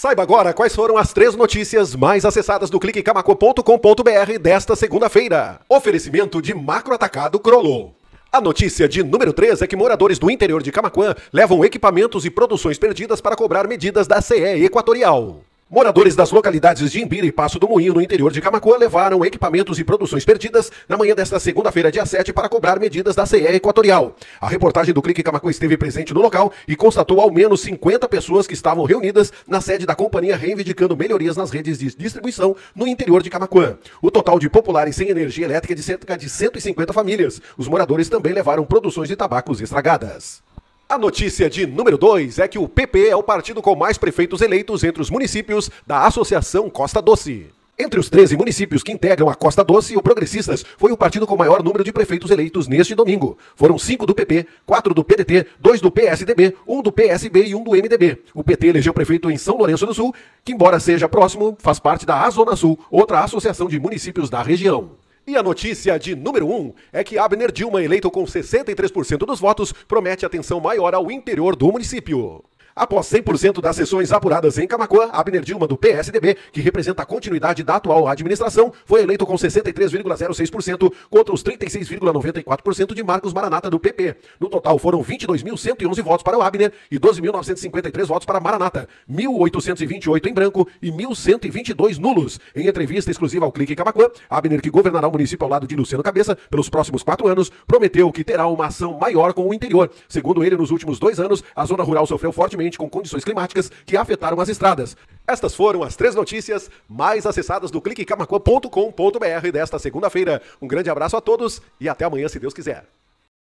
Saiba agora quais foram as três notícias mais acessadas do cliquecamacô.com.br desta segunda-feira. Oferecimento de macro atacado Crollo. A notícia de número 3 é que moradores do interior de Camaquã levam equipamentos e produções perdidas para cobrar medidas da CE Equatorial. Moradores das localidades de Imbira e Passo do Moinho, no interior de Camacuã, levaram equipamentos e produções perdidas na manhã desta segunda-feira, dia 7, para cobrar medidas da CE Equatorial. A reportagem do Clique Camacuã esteve presente no local e constatou ao menos 50 pessoas que estavam reunidas na sede da companhia reivindicando melhorias nas redes de distribuição no interior de Camacuã. O total de populares sem energia elétrica é de cerca de 150 famílias. Os moradores também levaram produções de tabacos estragadas. A notícia de número 2 é que o PP é o partido com mais prefeitos eleitos entre os municípios da Associação Costa Doce. Entre os 13 municípios que integram a Costa Doce, o Progressistas foi o partido com maior número de prefeitos eleitos neste domingo. Foram cinco do PP, quatro do PDT, dois do PSDB, um do PSB e um do MDB. O PT elegeu prefeito em São Lourenço do Sul, que embora seja próximo, faz parte da Azona Sul, outra associação de municípios da região. E a notícia de número 1 um é que Abner Dilma, eleito com 63% dos votos, promete atenção maior ao interior do município. Após 100% das sessões apuradas em Camacuã, Abner Dilma, do PSDB, que representa a continuidade da atual administração, foi eleito com 63,06% contra os 36,94% de Marcos Maranata, do PP. No total, foram 22.111 votos para o Abner e 12.953 votos para Maranata, 1.828 em branco e 1.122 nulos. Em entrevista exclusiva ao Clique Camacuã, Abner, que governará o município ao lado de Luciano Cabeça pelos próximos quatro anos, prometeu que terá uma ação maior com o interior. Segundo ele, nos últimos dois anos, a zona rural sofreu fortemente com condições climáticas que afetaram as estradas. Estas foram as três notícias mais acessadas do cliquecamacô.com.br desta segunda-feira. Um grande abraço a todos e até amanhã, se Deus quiser.